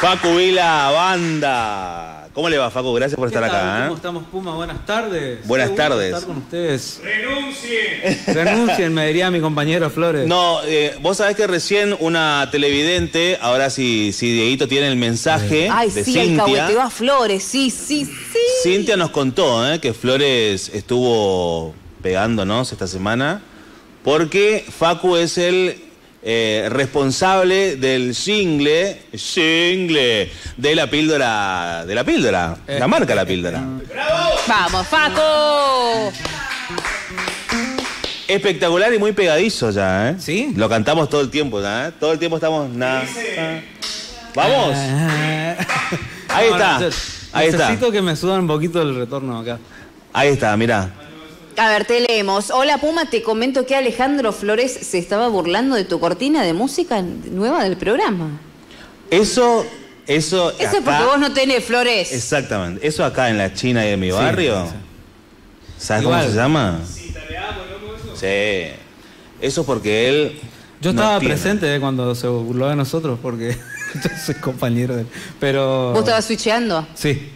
Facu Vila, banda. ¿Cómo le va, Facu? Gracias por estar acá. ¿Cómo ¿eh? estamos, Puma? Buenas tardes. Buenas tardes. estar con ustedes. ¡Renuncien! Renuncien, me diría mi compañero Flores. No, eh, vos sabés que recién una televidente, ahora si, si Dieguito tiene el mensaje Ay, de sí, Cintia. alcahueteó a Flores, sí, sí, sí. Cintia nos contó eh, que Flores estuvo pegándonos esta semana porque Facu es el eh, responsable del jingle, jingle de la píldora, de la píldora, Eh. la marca la píldora. Vamos, Faco. Espectacular y muy pegadizo ya, ¿eh? ¿Sí? Lo cantamos todo el tiempo ya, ¿eh? Todo el tiempo estamos... na- Vamos. Ah. Ahí está, ahí está. Necesito que me suban un poquito el retorno acá. Ahí está, mirá. A ver, te leemos. Hola, Puma, te comento que Alejandro Flores se estaba burlando de tu cortina de música nueva del programa. Eso, eso... Eso es porque vos no tenés, Flores. Exactamente. Eso acá en la China y de mi barrio. sí. ¿Sabes Igual. cómo se llama? Sí. Eso es porque él. Yo estaba presente eh, cuando se burló de nosotros porque yo soy compañero de él. Pero. ¿Vos estabas switcheando? Sí.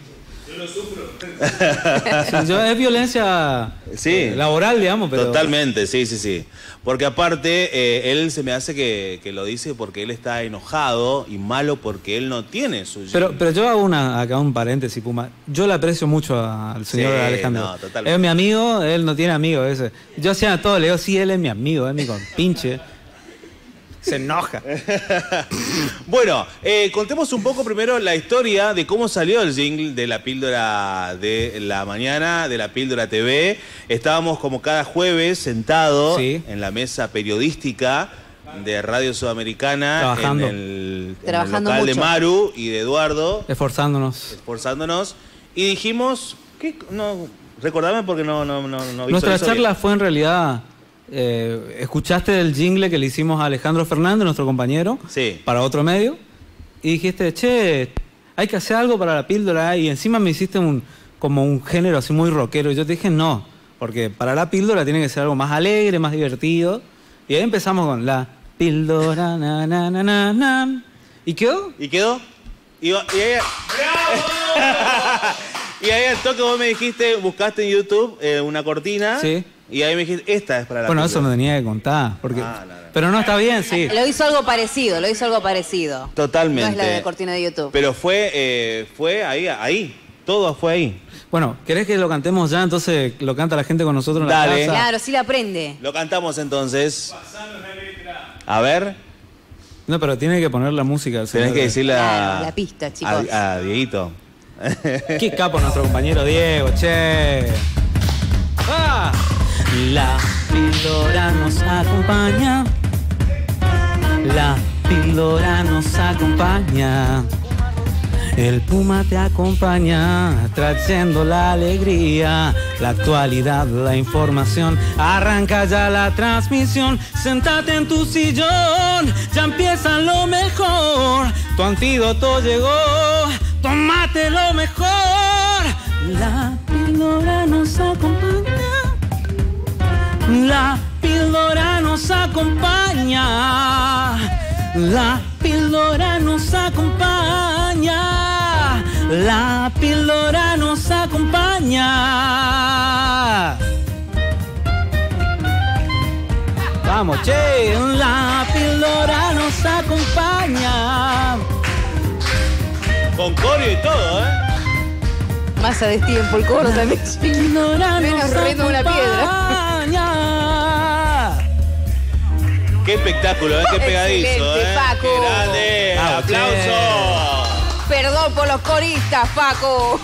Es violencia Sí. eh, laboral, digamos, pero. Totalmente, sí, sí, sí. Porque aparte, eh, él se me hace que, que lo dice porque él está enojado y malo porque él no tiene su. Pero, pero yo hago una, acá un paréntesis, Puma. Yo le aprecio mucho al señor Sí, Alejandro. no, totalmente. es mi amigo, él no tiene amigos. Ese. Yo hacía todo, le digo, sí, él es mi amigo, es mi pinche. Se enoja. Bueno, eh, contemos un poco primero la historia de cómo salió el jingle de la píldora de la mañana, de la píldora TV. Estábamos como cada jueves sentados Sí. en la mesa periodística de Radio Sudamericana, Trabajando. en el, en el Trabajando local de mucho. Maru y de Eduardo, Esforzándonos. esforzándonos, y dijimos, ¿qué? No, recordame porque no, no, no, no Nuestra charla bien. fue en realidad. Eh, escuchaste el jingle que le hicimos a Alejandro Fernández, nuestro compañero, Sí. para otro medio, y dijiste, che, hay que hacer algo para la píldora, y encima me hiciste un como un género así muy rockero, y yo te dije, no, porque para la píldora tiene que ser algo más alegre, más divertido, y ahí empezamos con la píldora, na, na, na, na, na. ¿Y quedó? ¿Y quedó? Y, y ahí, y ahí al toque vos me dijiste, buscaste en YouTube eh, una cortina. Sí. Y ahí me dijiste, esta es para la Bueno, eso me tenía que contar, porque... Ah, no, no. Pero no, está bien, sí. Lo hizo algo parecido, lo hizo algo parecido. Totalmente. No es la de cortina de YouTube. Pero fue, eh, fue ahí, ahí. Todo fue ahí. Bueno, ¿querés que lo cantemos ya? Entonces lo canta la gente con nosotros en la Dale. casa. Claro, sí la aprende. Lo cantamos entonces. A ver, No, pero tiene que poner la música. el tenés señor. que decirle a, Claro, la pista, chicos. a, a Dieguito. Qué capo nuestro compañero Diego, che. ¡Ah! La píldora nos acompaña. La píldora nos acompaña. El Puma te acompaña, trayendo la alegría, la actualidad, la información. Arranca ya la transmisión, sentate en tu sillón, ya empieza lo mejor. Tu antídoto llegó, tómate lo mejor. La píldora nos acompaña. La píldora nos acompaña. La píldora nos acompaña. Vamos, che, la píldora nos acompaña. Con coreo y todo, ¿eh? Masa de tiempo, el coro también. Píldora Menos nos una piedra. Qué espectáculo, ¿eh? Qué pegadizo, Excelente, ¿eh? Paco. ¡Qué grande! Ah, ¡Aplauso! Perdón por los coristas, Paco.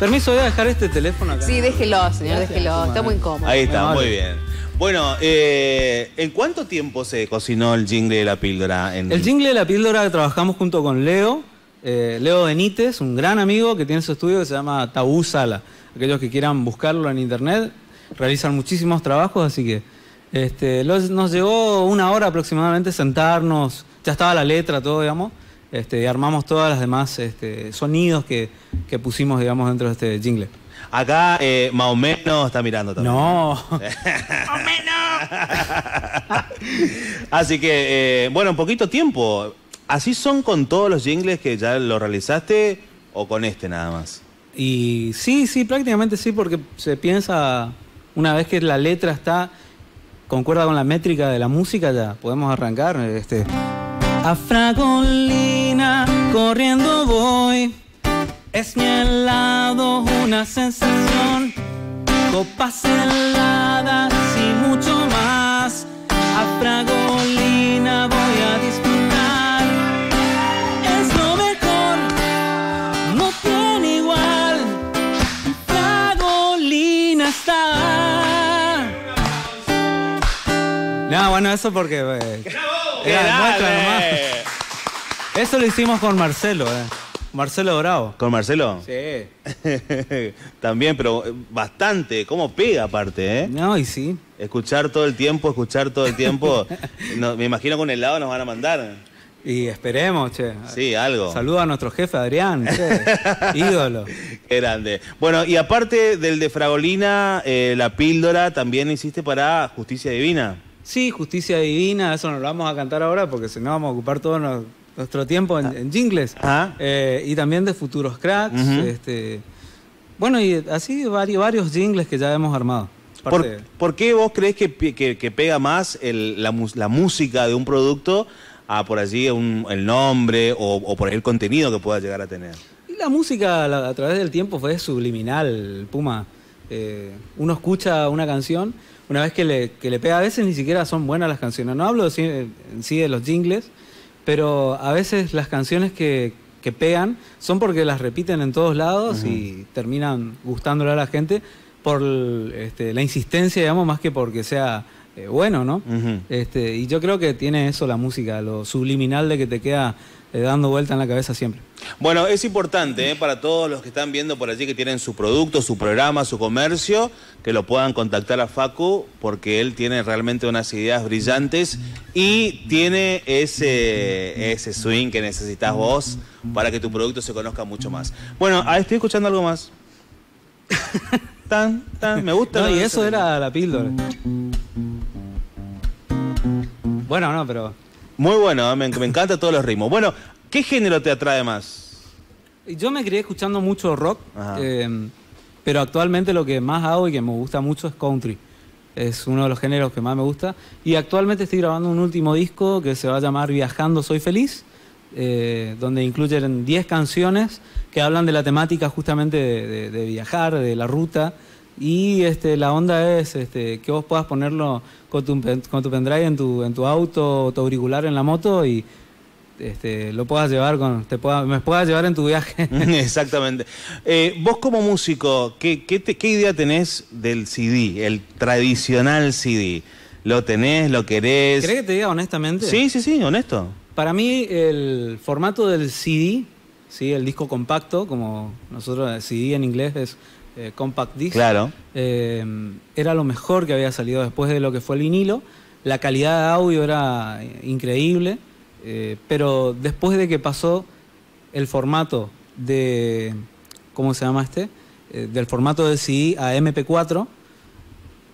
Permiso, voy a dejar este teléfono acá. Sí, déjelo, señor, Gracias, déjelo. Está muy incómodo. Ahí está, muy bien. Bueno, eh, ¿en cuánto tiempo se cocinó el jingle de la píldora? En... El jingle de la píldora trabajamos junto con Leo, eh, Leo Benítez, un gran amigo que tiene su estudio que se llama Tabú Sala. Aquellos que quieran buscarlo en internet, realizan muchísimos trabajos, así que este, los- nos llegó una hora aproximadamente sentarnos, ya estaba la letra, todo, digamos, este, y armamos todas las demás este, sonidos que, que pusimos, digamos, dentro de este jingle. Acá, eh, más o menos, está mirando también. No. Así que, eh, bueno, en poquito tiempo. ¿Así son con todos los jingles que ya lo realizaste o con este nada más? Y sí, sí, prácticamente sí, porque se piensa, una vez que la letra está, concuerda con la métrica de la música, ya podemos arrancar. Este. A corriendo voy, es mi helado una sensación, copas heladas y mucho más. A Fragolina voy bueno, eso porque. eh, era muestra nomás. Eso lo hicimos con Marcelo, eh. Marcelo Bravo. ¿Con Marcelo? Sí. También, pero bastante. ¿Cómo pega aparte, eh? No, y sí. Escuchar todo el tiempo, escuchar todo el tiempo. No, me imagino que un helado nos van a mandar. Y esperemos, che. Sí, algo. Saluda a nuestro jefe Adrián, che. Ídolo. Qué grande. Bueno, y aparte del de Fragolina, eh, la píldora también hiciste para Justicia Divina. Sí, Justicia Divina, eso nos lo vamos a cantar ahora porque si no vamos a ocupar todo no- nuestro tiempo en, en jingles. Ajá. Eh, y también de Futuros Cracks. Este, bueno, y así varios, varios jingles que ya hemos armado. ¿Por, por qué vos crees que, que- que pega más el- la, la música de un producto a por allí un- el nombre o, o por el contenido que pueda llegar a tener? Y la música la- a través del tiempo fue subliminal, Puma. Eh, uno escucha una canción, una vez que le, que le pega, a veces ni siquiera son buenas las canciones. No hablo sí- en sí de los jingles, pero a veces las canciones que, que pegan son porque las repiten en todos lados y terminan gustándole a la gente por este, la insistencia, digamos, más que porque sea eh, bueno, ¿no? Este, y yo creo que tiene eso la música, lo subliminal de que te queda dando vuelta en la cabeza siempre. Bueno, es importante ¿eh? para todos los que están viendo por allí que tienen su producto, su programa, su comercio, que lo puedan contactar a Facu porque él tiene realmente unas ideas brillantes y tiene ese, ese swing que necesitas vos para que tu producto se conozca mucho más. Bueno, ah, estoy escuchando algo más. Tan, tan, me gusta. No, y eso era la píldora. Bueno, no, pero Muy bueno, ¿eh? me, me encantan todos los ritmos. Bueno, ¿qué género te atrae más? yo me crié escuchando mucho rock, eh, pero actualmente lo que más hago y que me gusta mucho es country. Es uno de los géneros que más me gusta. Y actualmente estoy grabando un último disco que se va a llamar Viajando Soy Feliz, eh, donde incluyen 10 canciones que hablan de la temática justamente de, de- de viajar, de la ruta. Y este, la onda es este, que vos puedas ponerlo con tu, con tu pendrive en tu, en tu auto, o tu auricular en la moto y este, lo puedas llevar con, te pueda, me puedas llevar en tu viaje. Exactamente. Eh, vos como músico, ¿qué, qué, te- qué idea tenés del CD, el tradicional CD? ¿Lo tenés, lo querés? ¿Crees que te diga honestamente? Sí, sí, sí, honesto. Para mí el formato del CD, ¿sí? el disco compacto, como nosotros el CD en inglés es eh, compact disc, Claro. eh, era lo mejor que había salido después de lo que fue el vinilo. La calidad de audio era eh, increíble, eh, pero después de que pasó el formato de, ¿cómo se llama este? Del formato del CD a MP4,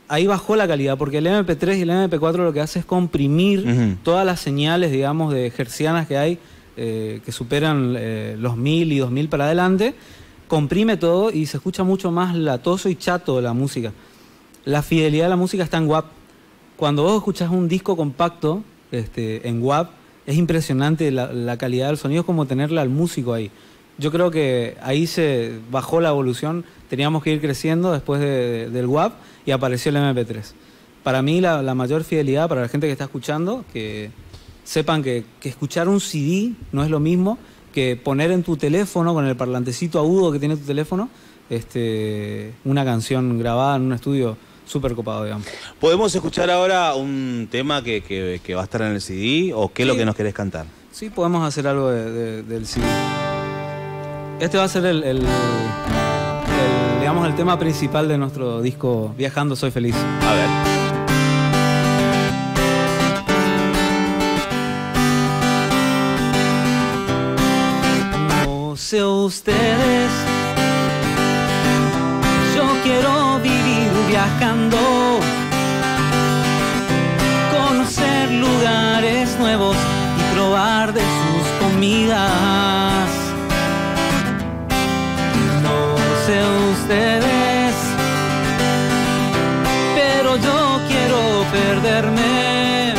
ahí bajó la calidad, porque el MP3 y el MP4 lo que hace es comprimir todas las señales, digamos, de hercianas que hay, eh, que superan eh, los 1000 y 2000 para adelante, comprime todo y se escucha mucho más latoso y chato la música. La fidelidad de la música está en WAP. Cuando vos escuchás un disco compacto este, en WAP, es impresionante la, calidad del sonido, es como tenerle al músico ahí. Yo creo que ahí se bajó la evolución, teníamos que ir creciendo después de- de- del WAP y apareció el MP3. Para mí la, mayor fidelidad para la gente que está escuchando, que sepan que escuchar un CD no es lo mismo que poner en tu teléfono, con el parlantecito agudo que tiene tu teléfono, este, una canción grabada en un estudio súper copado, digamos. ¿Podemos escuchar ahora un tema que, que- que va a estar en el CD o qué es lo que nos querés cantar? Sí, podemos hacer algo de- de- del CD. Este va a ser el, el- el, digamos, el tema principal de nuestro disco Viajando Soy Feliz. A ver. Sé ustedes. Yo quiero vivir viajando, conocer lugares nuevos y probar de sus comidas. No sé ustedes, pero yo quiero perderme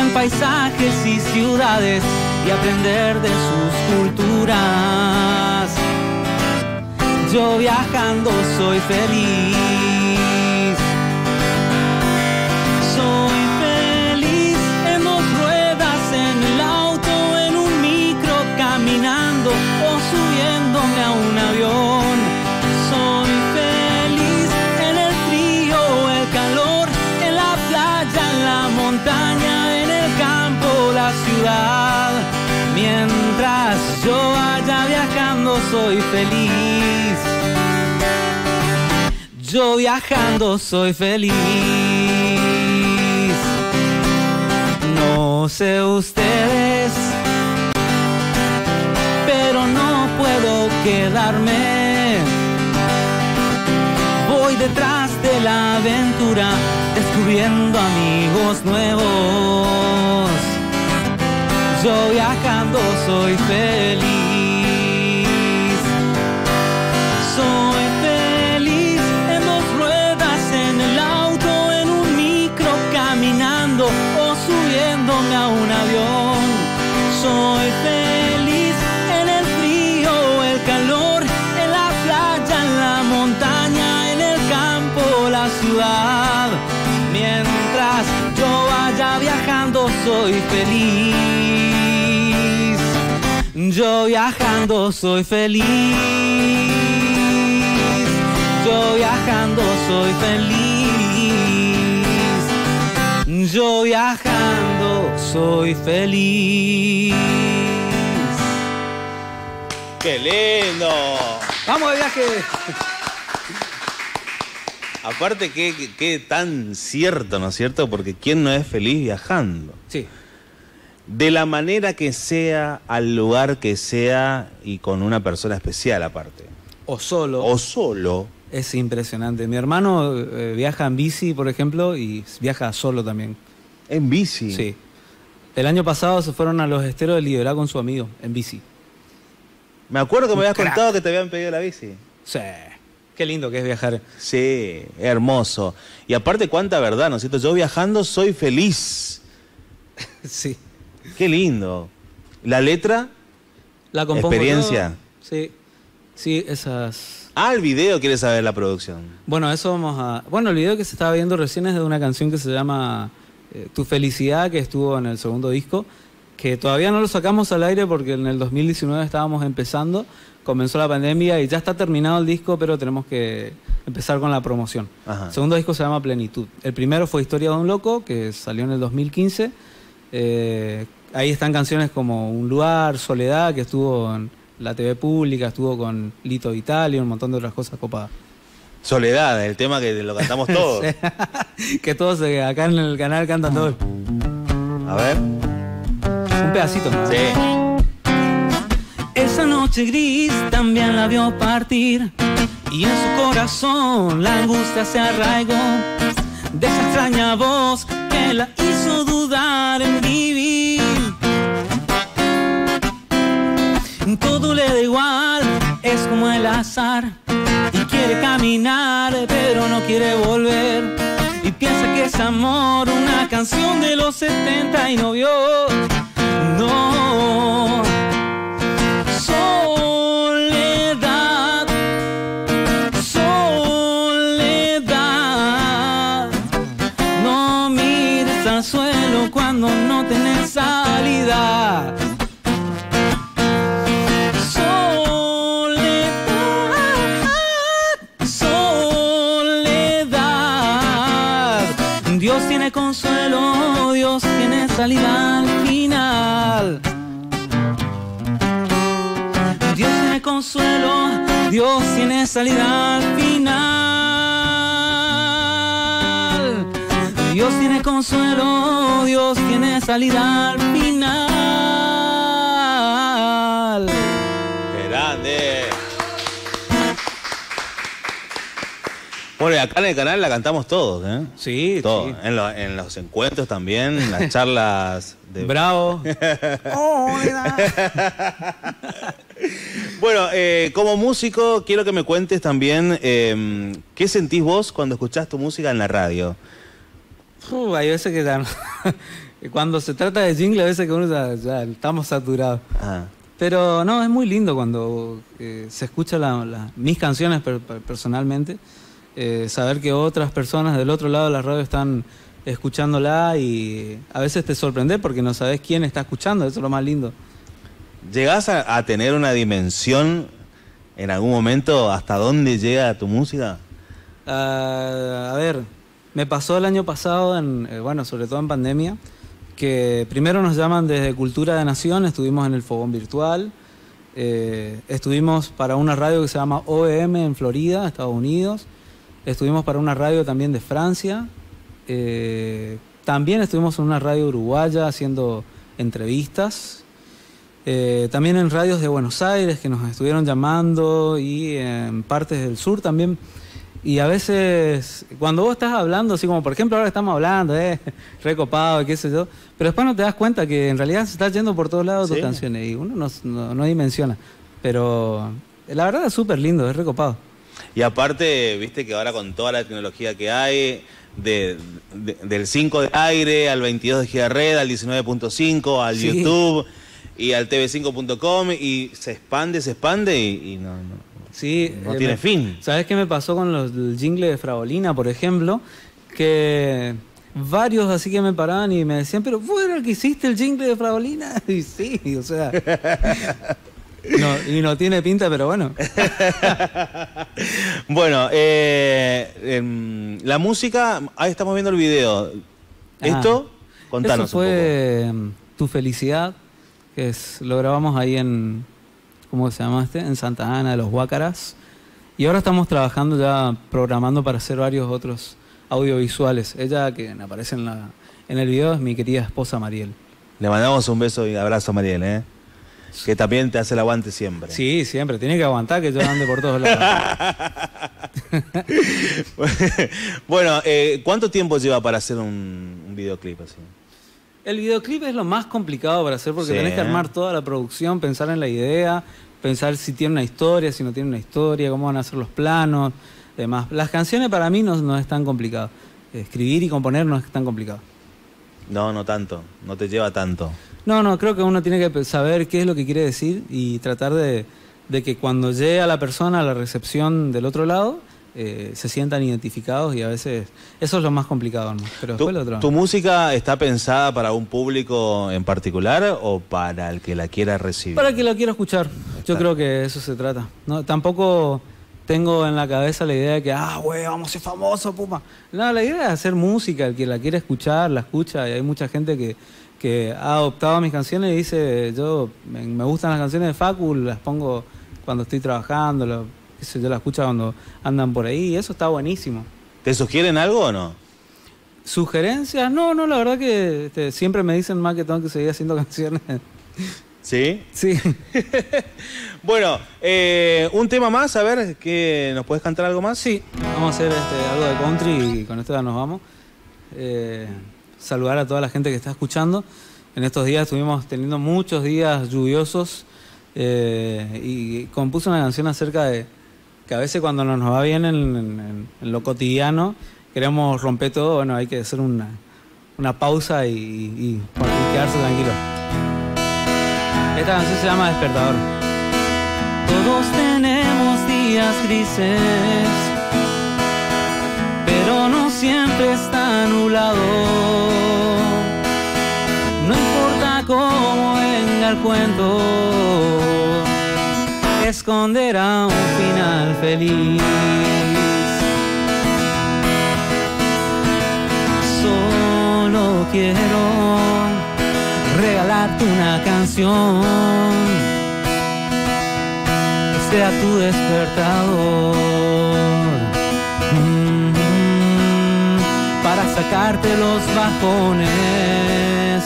en paisajes y ciudades y aprender de su culturas. Yo viajando soy feliz. Soy feliz en dos ruedas, en el auto, en un micro, caminando o subiéndome a un avión. Soy feliz en el frío, el calor, en la playa, en la montaña, en el campo, la ciudad. Mientras yo vaya viajando soy feliz. Yo viajando soy feliz. No sé ustedes, pero no puedo quedarme. Voy detrás de la aventura, descubriendo amigos nuevos. Yo viajando soy feliz. Yo viajando soy feliz. Yo viajando soy feliz. Yo viajando soy feliz. ¡Qué lindo! Vamos de viaje. Aparte, qué tan cierto, ¿no es cierto? Porque ¿quién no es feliz viajando? Sí. De la manera que sea, al lugar que sea y con una persona especial aparte. O solo. O solo. Es impresionante. Mi hermano eh, viaja en bici, por ejemplo, y viaja solo también. En bici. Sí. El año pasado se fueron a los esteros de Liberá con su amigo, en bici. Me acuerdo que me habías Crack. contado que te habían pedido la bici. Sí. Qué lindo que es viajar. Sí, hermoso. Y aparte, cuánta verdad, ¿no es cierto? Yo viajando soy feliz. Sí. Qué lindo. La letra. La compongo Experiencia. yo. Sí. Sí, esas. Ah, el video quiere saber la producción. Bueno, eso vamos a. Bueno, el video que se estaba viendo recién es de una canción que se llama eh, Tu Felicidad, que estuvo en el segundo disco, que todavía no lo sacamos al aire porque en el 2019 estábamos empezando, comenzó la pandemia y ya está terminado el disco, pero tenemos que empezar con la promoción. Ajá. El segundo disco se llama Plenitud. El primero fue Historia de un Loco, que salió en el 2015. Eh, ahí están canciones como Un Lugar, Soledad, que estuvo en la TV pública, estuvo con Lito Vitali y un montón de otras cosas copadas. Soledad, el tema que lo cantamos todos. que todos eh, acá en el canal cantan todos. A ver. Un pedacito. ¿no? Sí. Esa noche gris también la vio partir y en su corazón la angustia se arraigó de esa extraña voz que la hizo dudar en vivir. Todo le da igual, es como el azar y quiere caminar pero no quiere volver y piensa que es amor una canción de los 70 y no vio. No. Soledad, soledad. No mires al suelo cuando no tenés salida. Salida al final. Dios tiene consuelo, Dios tiene salida al final. Dios tiene consuelo, Dios tiene salida al final. Bueno, y acá en el canal la cantamos todos, ¿eh? Sí, Todo. sí. En, lo- en los encuentros también, las charlas de... Bravo. Bueno, eh, como músico, quiero que me cuentes también eh, qué sentís vos cuando escuchás tu música en la radio. Uh, hay veces que ya no- Cuando se trata de jingle, a veces que uno ya, ya estamos saturados. Ah, Pero no, es muy lindo cuando eh, se escucha la- la- mis canciones per- per- personalmente. Eh, saber que otras personas del otro lado de la radio están escuchándola y a veces te sorprende porque no sabes quién está escuchando, eso es lo más lindo. ¿Llegás a, a tener una dimensión en algún momento hasta dónde llega tu música? Ah, a ver, me pasó el año pasado, en, eh, bueno, sobre todo en pandemia, que primero nos llaman desde Cultura de Nación, estuvimos en el Fogón Virtual, eh, estuvimos para una radio que se llama OEM en Florida, Estados Unidos, estuvimos para una radio también de Francia, eh, también estuvimos en una radio uruguaya haciendo entrevistas, eh, también en radios de Buenos Aires que nos estuvieron llamando y en partes del sur también. Y a veces, cuando vos estás hablando, así como por ejemplo ahora estamos hablando, eh, recopado, qué sé yo, pero después no te das cuenta que en realidad se está yendo por todos lados tus canciones y uno no, no- no dimensiona. Pero la verdad es súper lindo, es recopado. Y aparte, viste que ahora con toda la tecnología que hay, de, de- del 5 de aire al 22 de gigared, al 19.5, al Sí. YouTube y al tv5.com y se expande, se expande y, y no, no. Sí, No eh, tiene me- fin. ¿Sabes qué me pasó con los, el jingle de Frabolina, por ejemplo? Que varios así que me paraban y me decían, pero ¿vos era el que hiciste el jingle de Frabolina? Y sí, o sea. No, y no tiene pinta, pero bueno. Bueno, eh, em, la música, ahí estamos viendo el video. ¿Esto? Ah, Contanos Eso fue mm, Tu Felicidad, que es, lo grabamos ahí en, ¿cómo se llama este? En Santa Ana de los Huácaras. Y ahora estamos trabajando ya, programando para hacer varios otros audiovisuales. Ella que aparece en, la, en el video es mi querida esposa Mariel. un poco. Le mandamos un beso y abrazo a Mariel, ¿eh? Que también te hace el aguante siempre. Sí, siempre. Tiene que aguantar que yo ande por todos lados. bueno, eh, ¿cuánto tiempo lleva para hacer un, un videoclip así? El videoclip es lo más complicado para hacer porque Sí, tenés que armar toda la producción, pensar en la idea, pensar si tiene una historia, si no tiene una historia, cómo van a ser los planos, demás. Las canciones para mí no, no es tan complicado. Escribir y componer no es tan complicado. No, no tanto, no te lleva tanto. No, no, creo que uno tiene que saber qué es lo que quiere decir y tratar de, de que cuando llegue a la persona a la recepción del otro lado, eh, se sientan identificados y a veces eso es lo más complicado, ¿no? Pero ¿Tu, lo otro. tu música está pensada para un público en particular o para el que la quiera recibir? Para que lo quiera escuchar. Yo creo que eso se trata. No, tampoco tengo en la cabeza la idea de que, ah, güey, vamos a ser famosos, puma. No, la idea es hacer música, el que la quiere escuchar, la escucha. Y hay mucha gente que, que ha adoptado mis canciones y dice, yo me, gustan las canciones de Facu, las pongo cuando estoy trabajando, lo- qué sé yo las escucho cuando andan por ahí. Y eso está buenísimo. ¿Te sugieren algo o no? ¿Sugerencias? No, no, la verdad que este, siempre me dicen más que tengo que seguir haciendo canciones. ¿Sí? sí. Bueno, eh, un tema más, a ver, que ¿nos puedes cantar algo más? Sí, vamos a hacer este, algo de country y con esto ya nos vamos. Eh, saludar a toda la gente que está escuchando. En estos días estuvimos teniendo muchos días lluviosos eh, y compuse una canción acerca de que a veces cuando no nos va bien en, lo cotidiano queremos romper todo, bueno, hay que hacer una, una pausa y- y quedarse tranquilo. Esta canción se llama Despertador. Todos tenemos días grises, pero no siempre está nublado. No importa cómo venga el cuento, esconderá un final feliz. Solo quiero regalarte una canción que sea tu despertador sacarte los bajones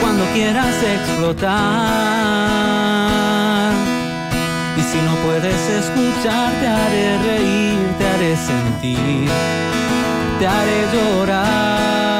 cuando quieras explotar y si no puedes escuchar te haré reír te haré sentir te haré llorar.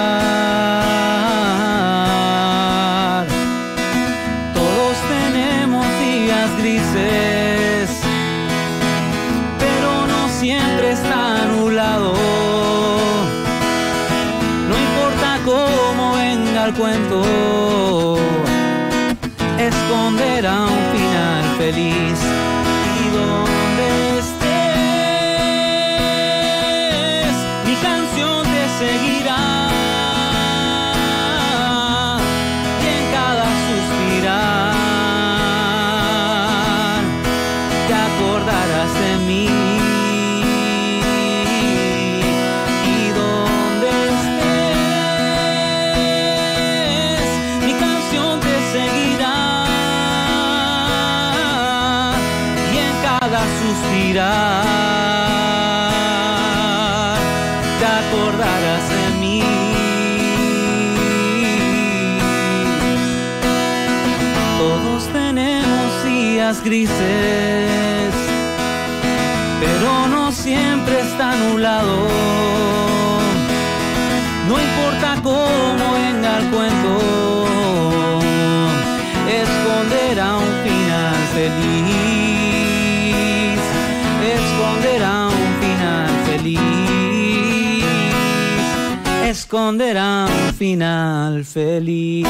Esconderá un final feliz. Grises, pero no siempre está nublado. No importa cómo venga el cuento, esconderá un final feliz, esconderá un final feliz, esconderá un final feliz.